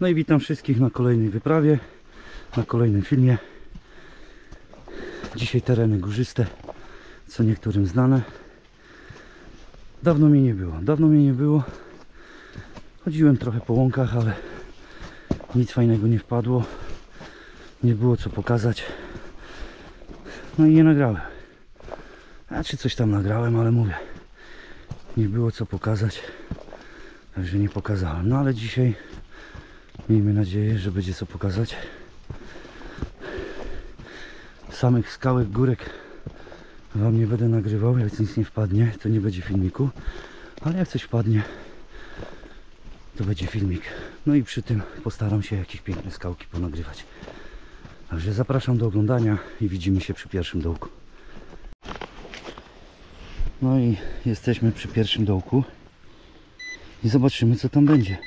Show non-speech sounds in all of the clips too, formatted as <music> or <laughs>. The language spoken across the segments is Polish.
No i witam wszystkich na kolejnej wyprawie, na kolejnym filmie. Dzisiaj tereny górzyste, co niektórym znane. Dawno mnie nie było, dawno mnie nie było. Chodziłem trochę po łąkach, ale nic fajnego nie wpadło. Nie było co pokazać. No i nie nagrałem. A czy coś tam nagrałem, ale mówię. Nie było co pokazać. Także nie pokazałem. No ale dzisiaj miejmy nadzieję, że będzie co pokazać. Samych skałek, górek Wam nie będę nagrywał. Jak nic nie wpadnie, to nie będzie filmiku. Ale jak coś wpadnie, to będzie filmik. No i przy tym postaram się jakieś piękne skałki ponagrywać. Także zapraszam do oglądania i widzimy się przy pierwszym dołku. No i jesteśmy przy pierwszym dołku i zobaczymy co tam będzie.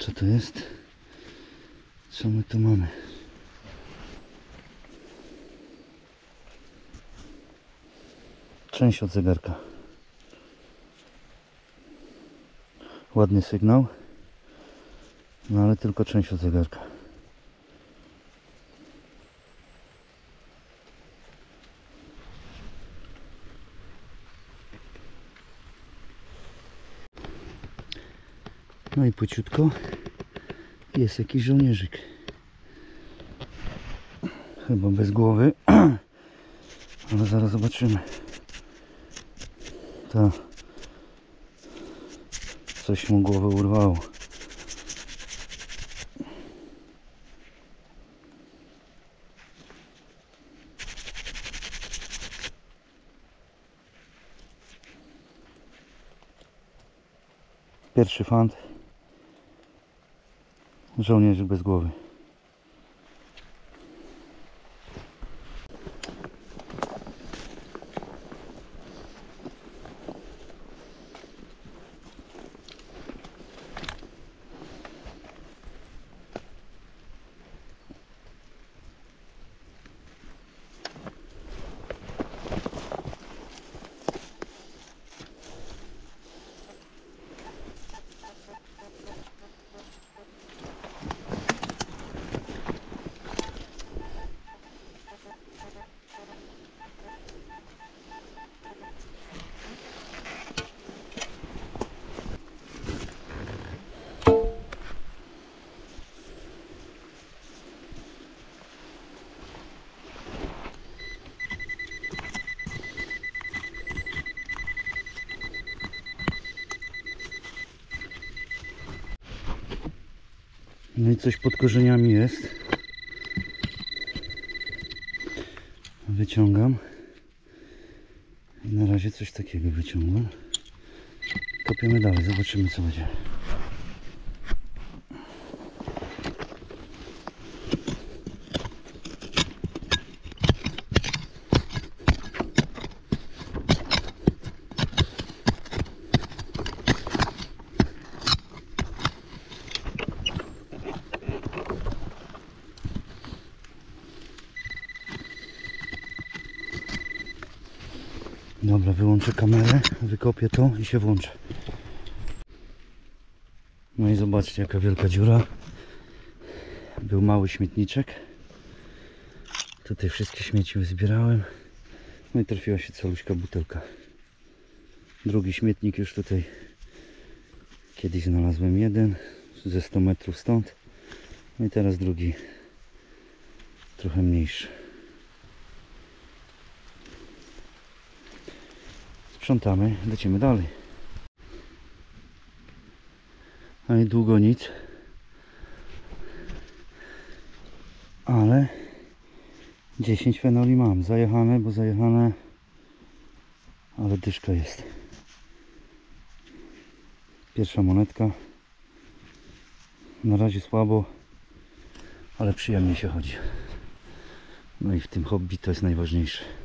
Co to jest? Co my tu mamy? Część od zegarka. Ładny sygnał. No ale tylko część od zegarka. No i płyciutko jest jakiś żołnierzyk. Chyba bez głowy, <clears throat> ale zaraz zobaczymy. To coś mu głowę urwało. Pierwszy fant. Żołnierzyk bez głowy. No i coś pod korzeniami jest. Wyciągam. Na razie coś takiego wyciągam. Kopiemy dalej, zobaczymy co będzie. Dobra, wyłączę kamerę, wykopię to i się włączę. No i zobaczcie jaka wielka dziura. Był mały śmietniczek. Tutaj wszystkie śmieci wyzbierałem. No i trafiła się caluśka butelka. Drugi śmietnik już tutaj kiedyś znalazłem jeden ze 100 metrów stąd. No i teraz drugi trochę mniejszy. Sprzątamy, lecimy dalej. A i długo nic. Ale 10 fenoli mam. Zajechane, bo zajechane, ale dyszka jest. Pierwsza monetka. Na razie słabo, ale przyjemnie się chodzi. No i w tym hobby to jest najważniejsze.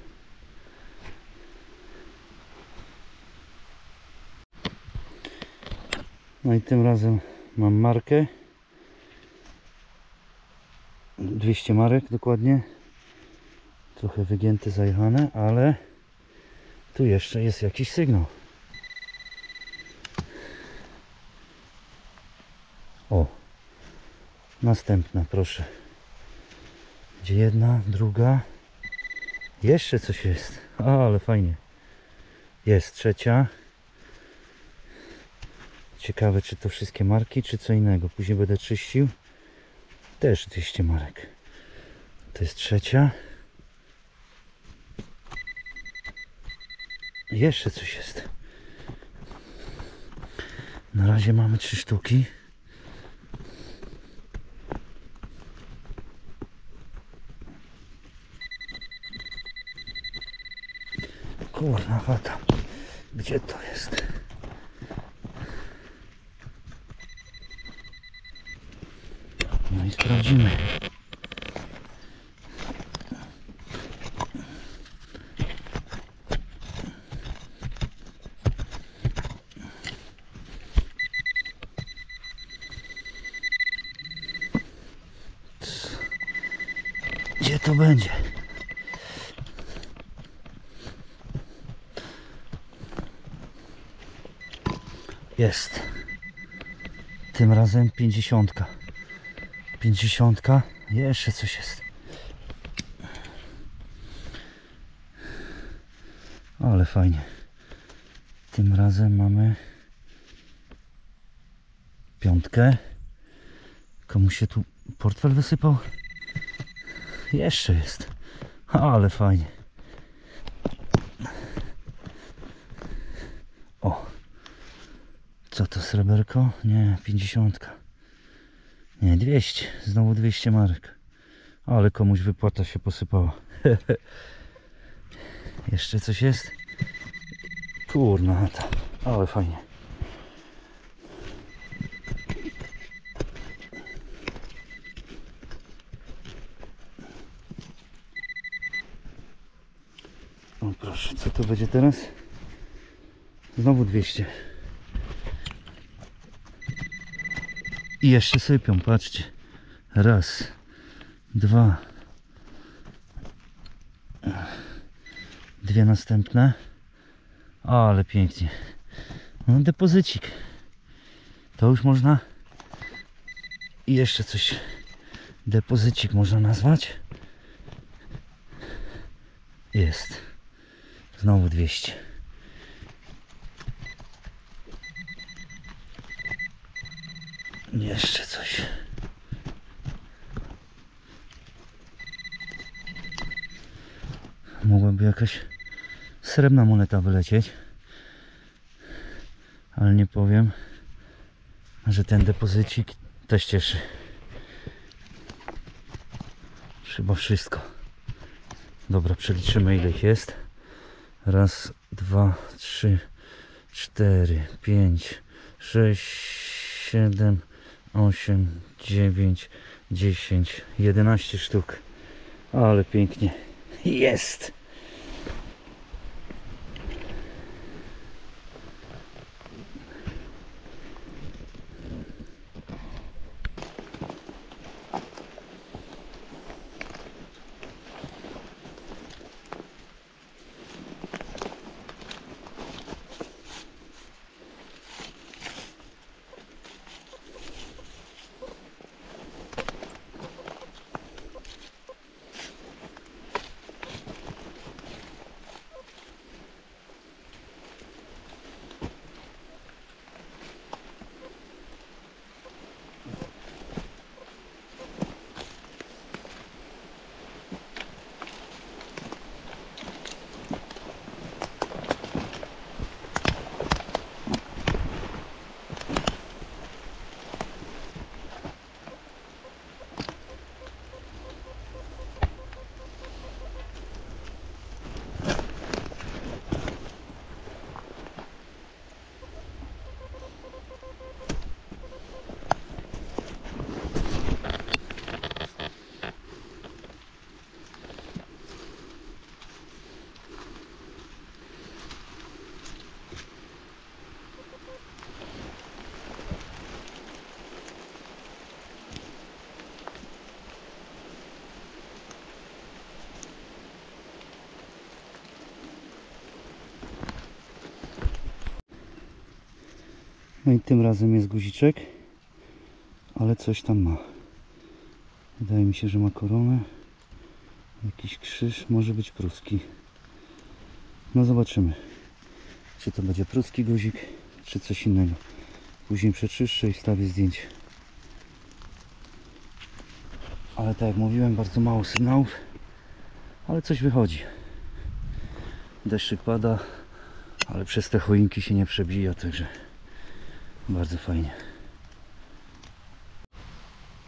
No i tym razem mam markę 200 marek dokładnie trochę wygięte, zajechane, ale tu jeszcze jest jakiś sygnał. O, następna, proszę. Gdzie jedna, druga. Jeszcze coś jest. O, ale fajnie. Jest trzecia. Ciekawe, czy to wszystkie marki, czy co innego. Później będę czyścił. Też 200 marek. To jest trzecia. Jeszcze coś jest. Na razie mamy trzy sztuki. Kurna chata. Gdzie to jest? No i sprawdzimy. Gdzie to będzie? Jest. Tym razem 50. 50. Jeszcze coś jest. Ale fajnie. Tym razem mamy piątkę. Komu się tu portfel wysypał? Jeszcze jest. Ale fajnie. O. Co to sreberko? Nie, 50. Nie, 200. Znowu 200 marek. Ale komuś wypłata się posypała. <laughs> Jeszcze coś jest? Kurna to. Ale fajnie. O proszę, co to będzie teraz? Znowu 200. I jeszcze sypią, patrzcie. Raz, dwa, dwie następne. O, ale pięknie. No, depozycik. To już można. I jeszcze coś. Depozycik można nazwać. Jest. Znowu 200. Jeszcze coś. Mogłaby jakaś srebrna moneta wylecieć. Ale nie powiem, że ten depozycik też cieszy. Chyba wszystko. Dobra, przeliczymy ile ich jest. Raz, dwa, trzy, cztery, pięć, sześć, siedem, osiem, dziewięć, dziesięć, jedenaście sztuk. Ale pięknie. Jest! No i tym razem jest guziczek, ale coś tam ma. Wydaje mi się, że ma koronę. Jakiś krzyż, może być pruski. No zobaczymy, czy to będzie pruski guzik, czy coś innego. Później przeczyszczę i wstawię zdjęcie. Ale tak jak mówiłem, bardzo mało sygnałów, ale coś wychodzi. Deszczyk pada, ale przez te choinki się nie przebija, także bardzo fajnie.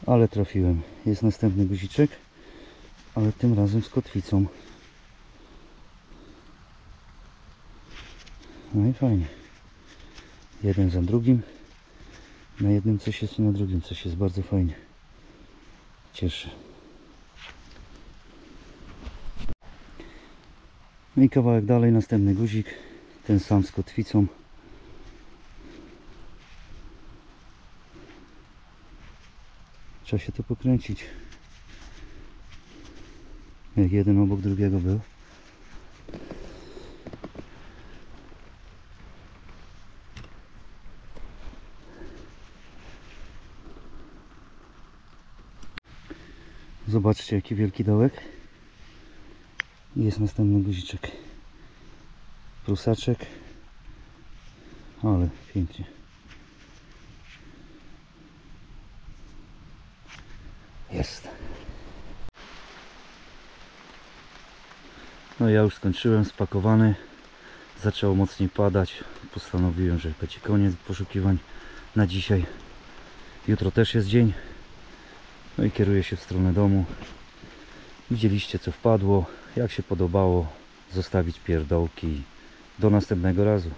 Ale trafiłem. Jest następny guziczek, ale tym razem z kotwicą. No i fajnie. Jeden za drugim. Na jednym coś jest i na drugim coś jest bardzo fajnie. Cieszy. No i kawałek dalej, następny guzik. Ten sam z kotwicą. Trzeba się to pokręcić. Jak jeden obok drugiego był. Zobaczcie jaki wielki dołek. I jest następny guziczek. Prusaczek. Ale pięknie. Jest. No ja już skończyłem, spakowany. Zaczęło mocniej padać. Postanowiłem, że będzie koniec poszukiwań na dzisiaj. Jutro też jest dzień. No i kieruję się w stronę domu. Widzieliście co wpadło, jak się podobało, zostawić pierdołki. Do następnego razu.